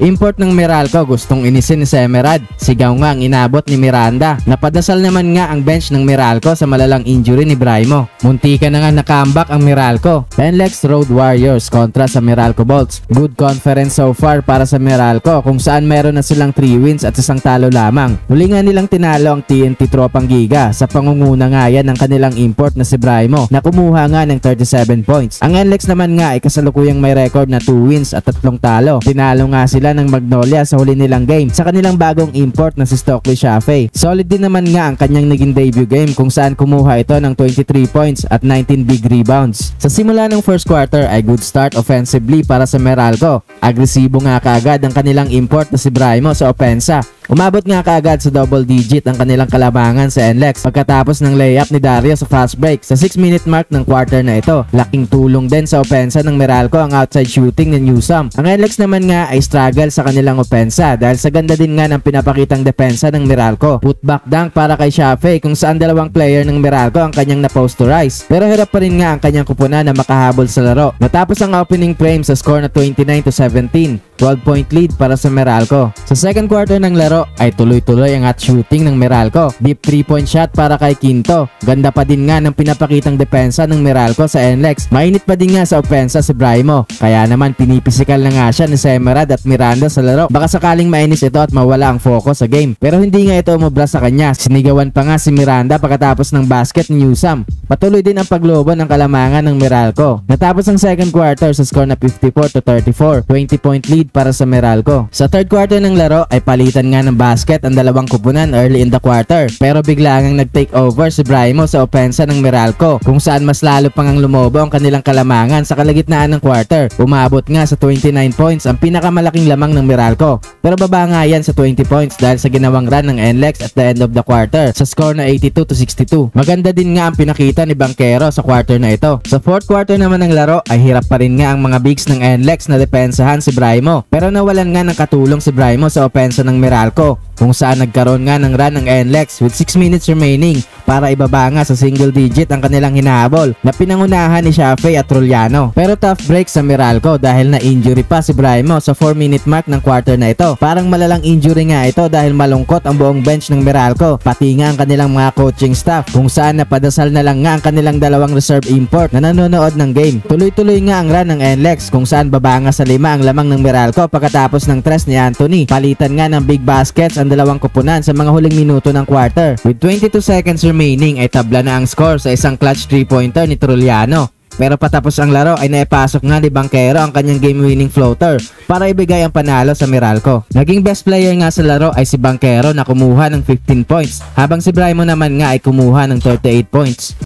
Import ng Meralco gustong inisin ni Semerad. Sigaw nga ang inabot ni Miranda. Napadasal naman nga ang bench ng Meralco sa malalang injury ni Braimo. Muntika na nga nakambak ang Meralco. Penlex Road Warriors kontra sa Meralco Bolts. Good conference so far para sa Meralco kung saan meron na silang 3 wins at isang talo lamang. Muli nga nilang tinalo ang TNT Tropang Giga sa pangunguna nga yan ng kanilang import na si Braimo na kumuha nga ng 37 points. Ang NLEX naman nga ay kasalukuyang may record na 2 wins at tatlong talo. Tinalo nga sila ng Magnolia sa huli nilang game sa kanilang bagong import na si Stockley Shafe. Solid din naman nga ang kanyang naging debut game kung saan kumuha ito ng 23 points at 19 big rebounds. Sa simula ng first quarter ay good start offensively para sa Meralco. Agresibo nga kaagad ang kanilang import na si Braimo sa opensa Umabot nga kaagad sa double digit ang kanilang kalabangan sa NLEX pagkatapos ng layup ni Dario sa fast break sa 6 minute mark ng quarter na ito. Laking tulong din sa opensa ng Meralco ang outside shooting ni Newsome. Ang NLEX naman nga ay struggle sa kanilang opensa dahil sa ganda din nga ng pinapakitang depensa ng Meralco. Putback dunk para kay Shafe kung saan dalawang player ng Meralco ang kanyang na-posterize. Pero hirap pa rin nga ang kanyang kupunan na makahabol sa laro. Natapos ang opening frame sa score na 29 to 17. 12 point lead para sa Meralco. Sa second quarter ng laro ay tuloy-tuloy ang hot shooting ng Meralco. Deep 3 point shot para kay Quinto. Ganda pa din nga ng pinapakitang depensa ng Meralco sa NLEX. Mainit pa din nga sa opensa si Braimo. Kaya naman pinipisikal na nga siya ni Semerad at Miranda sa laro. Baka sakaling mainis ito at mawala ang focus sa game. Pero hindi nga ito umubra sa kanya. Sinigawan pa nga si Miranda pagkatapos ng basket ni Newsam. Patuloy din ang paglobo ng kalamangan ng Meralco. Natapos ang second quarter sa score na 54 to 34. 20 point lead para sa Meralco. Sa third quarter ng laro ay palitan nga ng basket ang dalawang kupunan early in the quarter. Pero bigla ngang nag-take over si Braimo sa opensa ng Meralco kung saan mas lalo pang ang lumobo ang kanilang kalamangan sa kalagitnaan ng quarter. Umabot nga sa 29 points ang pinakamalaking lamang ng Meralco. Pero baba nga yan sa 20 points dahil sa ginawang run ng NLEX at the end of the quarter sa score na 82 to 62. Maganda din nga ang pinakita ni Bankero sa quarter na ito. Sa fourth quarter naman ng laro ay hirap pa rin nga ang mga bigs ng NLEX na depensahan si Braimo pero nawalan nga ng katulong si Braimo sa opensa ng Meralco cô. Kung saan nagkaroon nga ng run ng NLEX with 6 minutes remaining para ibaba nga sa single digit ang kanilang hinahabol na pinangunahan ni Shafe at Trulliano. Pero tough break sa Meralco dahil na injury pa si Braimo sa 4 minute mark ng quarter na ito. Parang malalang injury nga ito dahil malungkot ang buong bench ng Meralco pati nga ang kanilang mga coaching staff kung saan napadasal na lang nga ang kanilang dalawang reserve import na nanonood ng game. Tuloy-tuloy nga ang run ng NLEX kung saan baba nga sa lima ang lamang ng Meralco pagkatapos ng tres ni Anthony. Palitan nga ng big baskets ang dalawang kupunan sa mga huling minuto ng quarter. With 22 seconds remaining ay tabla na ang score sa isang clutch 3-pointer ni Trulliano. Pero patapos ang laro ay naipasok nga ni Bankero ang kanyang game-winning floater para ibigay ang panalo sa Meralco. Naging best player nga sa laro ay si Bankero na kumuha ng 15 points habang si Braimo naman nga ay kumuha ng 38 points.